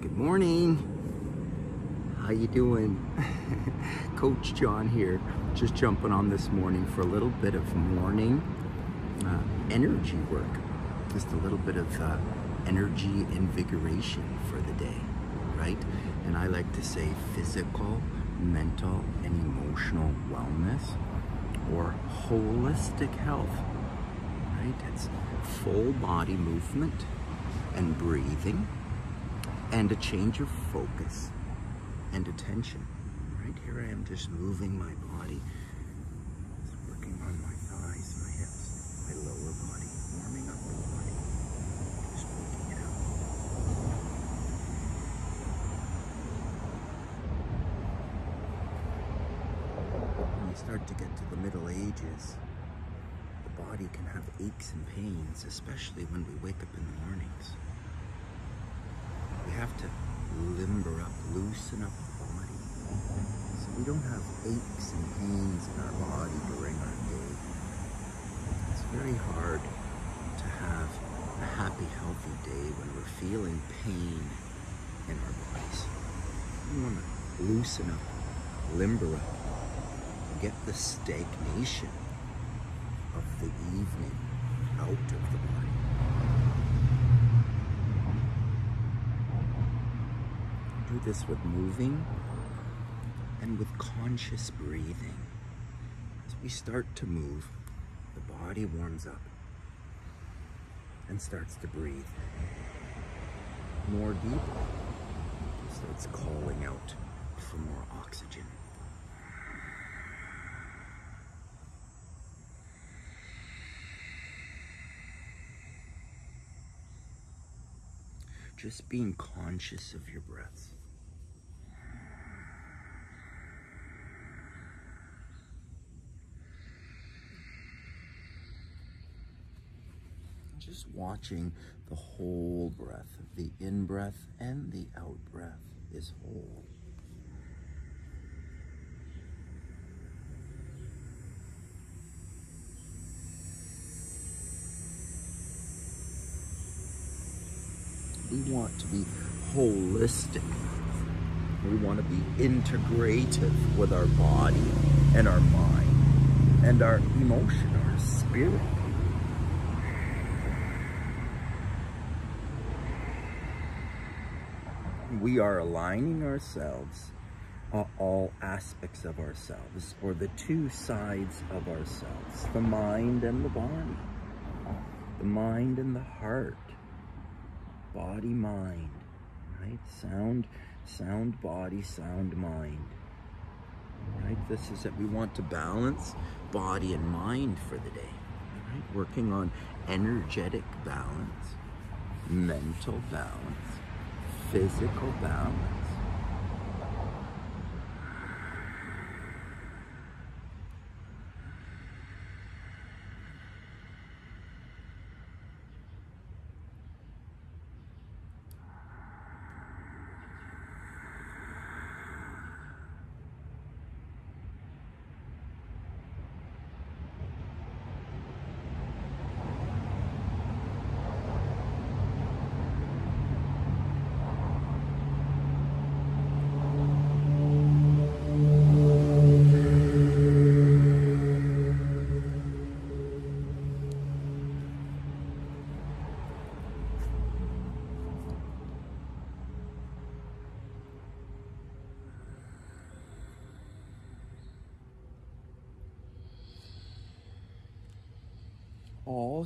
Good morning. How you doing? Coach John here. Just jumping on this morning for a little bit of morning uh, energy work. Just a little bit of uh, energy invigoration for the day, right? And I like to say physical, mental, and emotional wellness or holistic health, right? It's full body movement and breathing and a change of focus and attention. Right here I am just moving my body, just working on my thighs, my hips, my lower body, warming up the body, just working it out. When you start to get to the Middle Ages, the body can have aches and pains, especially when we wake up in the mornings. Have to limber up, loosen up the body, so we don't have aches and pains in our body during our day. It's very hard to have a happy, healthy day when we're feeling pain in our bodies. We want to loosen up, limber up, get the stagnation of the evening out of the body. Do this with moving and with conscious breathing. As we start to move, the body warms up and starts to breathe more deeply. Starts calling out for more oxygen. Just being conscious of your breaths. Just watching the whole breath, the in breath and the out breath is whole. We want to be holistic. We want to be integrative with our body and our mind and our emotion, our spirit. We are aligning ourselves, uh, all aspects of ourselves, or the two sides of ourselves, the mind and the body, the mind and the heart. Body mind right? Sound sound body sound mind. Right? This is that we want to balance body and mind for the day. Right? Working on energetic balance mental balance physical balance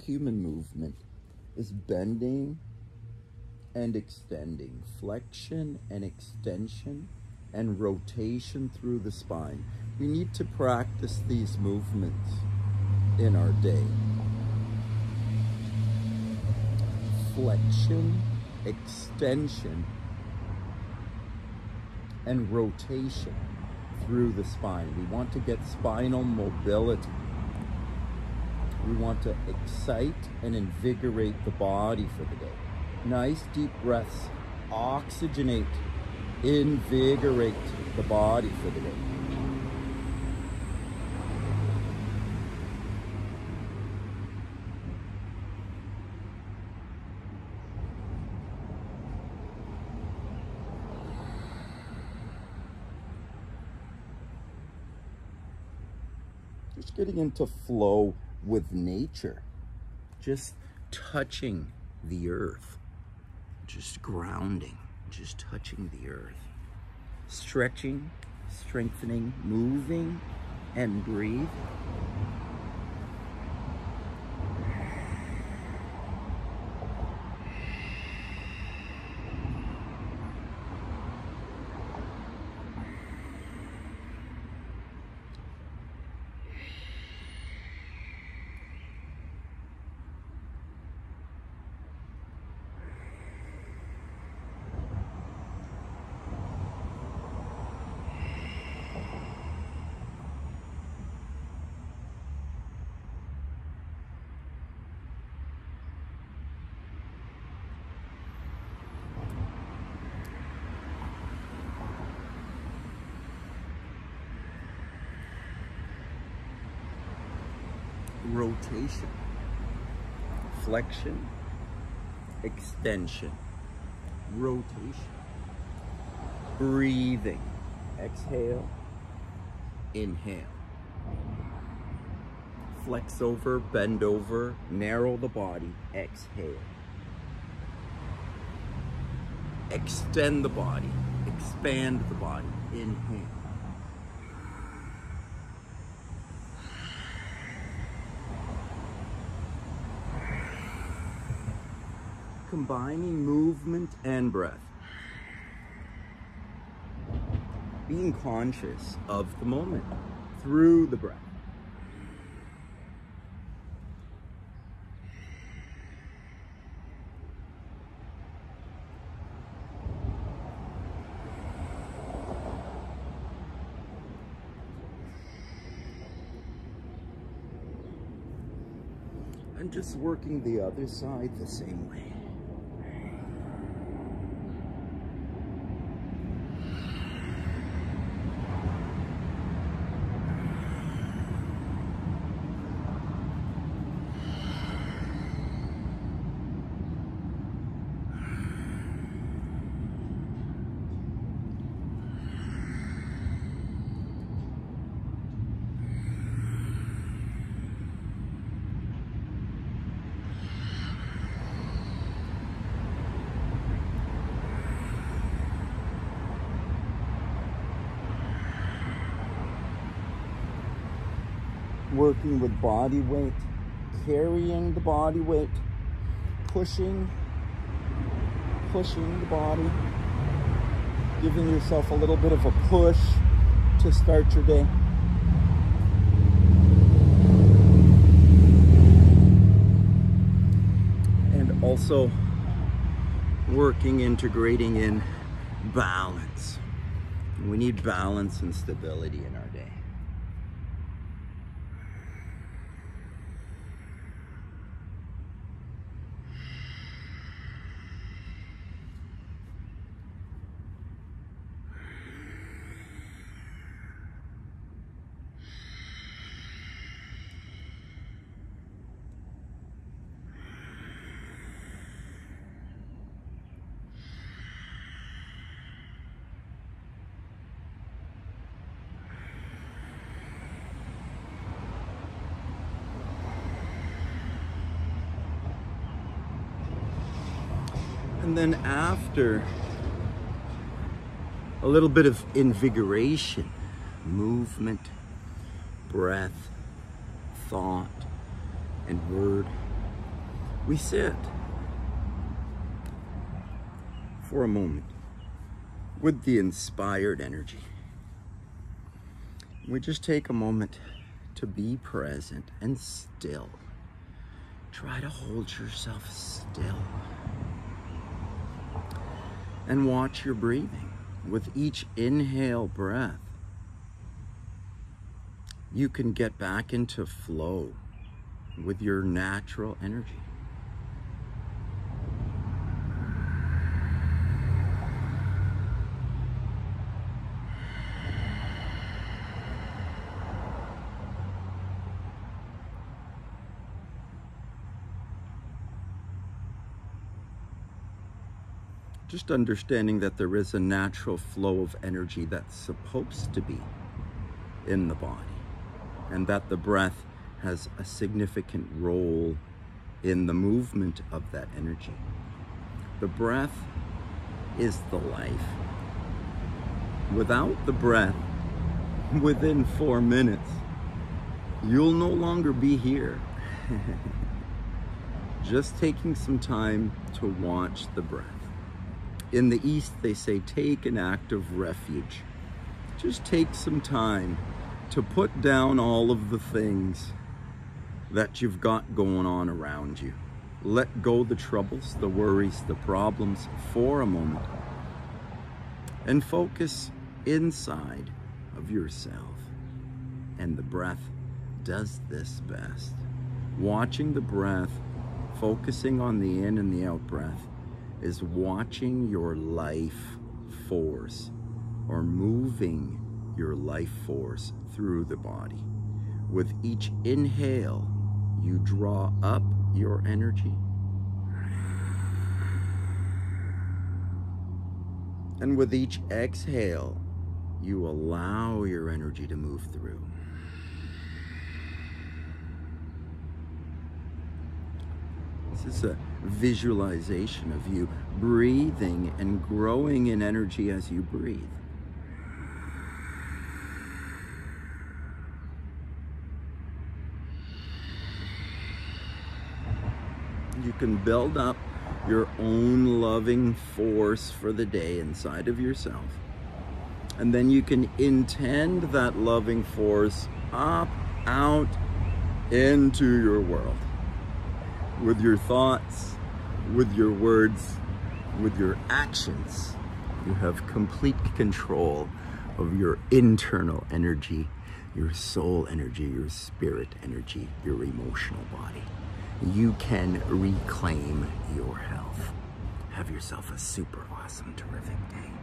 human movement is bending and extending, flexion and extension, and rotation through the spine. We need to practice these movements in our day. Flexion, extension, and rotation through the spine. We want to get spinal mobility. We want to excite and invigorate the body for the day. Nice deep breaths. Oxygenate, invigorate the body for the day. Just getting into flow with nature. Just touching the earth. Just grounding. Just touching the earth. Stretching, strengthening, moving, and breathe. Rotation, flexion, extension, rotation, breathing, exhale, inhale, flex over, bend over, narrow the body, exhale, extend the body, expand the body, inhale. Combining movement and breath. Being conscious of the moment through the breath. and just working the other side the same way. Working with body weight, carrying the body weight, pushing, pushing the body, giving yourself a little bit of a push to start your day. And also working, integrating in balance. We need balance and stability in our day. And then after a little bit of invigoration, movement, breath, thought, and word, we sit for a moment with the inspired energy. We just take a moment to be present and still. Try to hold yourself still and watch your breathing. With each inhale breath, you can get back into flow with your natural energy. Just understanding that there is a natural flow of energy that's supposed to be in the body and that the breath has a significant role in the movement of that energy. The breath is the life. Without the breath, within four minutes, you'll no longer be here. Just taking some time to watch the breath. In the East, they say take an act of refuge. Just take some time to put down all of the things that you've got going on around you. Let go the troubles, the worries, the problems for a moment and focus inside of yourself. And the breath does this best. Watching the breath, focusing on the in and the out breath, is watching your life force or moving your life force through the body. With each inhale, you draw up your energy. And with each exhale, you allow your energy to move through. This is a visualization of you breathing and growing in energy as you breathe. You can build up your own loving force for the day inside of yourself. And then you can intend that loving force up, out, into your world. With your thoughts, with your words, with your actions. You have complete control of your internal energy, your soul energy, your spirit energy, your emotional body you can reclaim your health. Have yourself a super awesome, terrific day.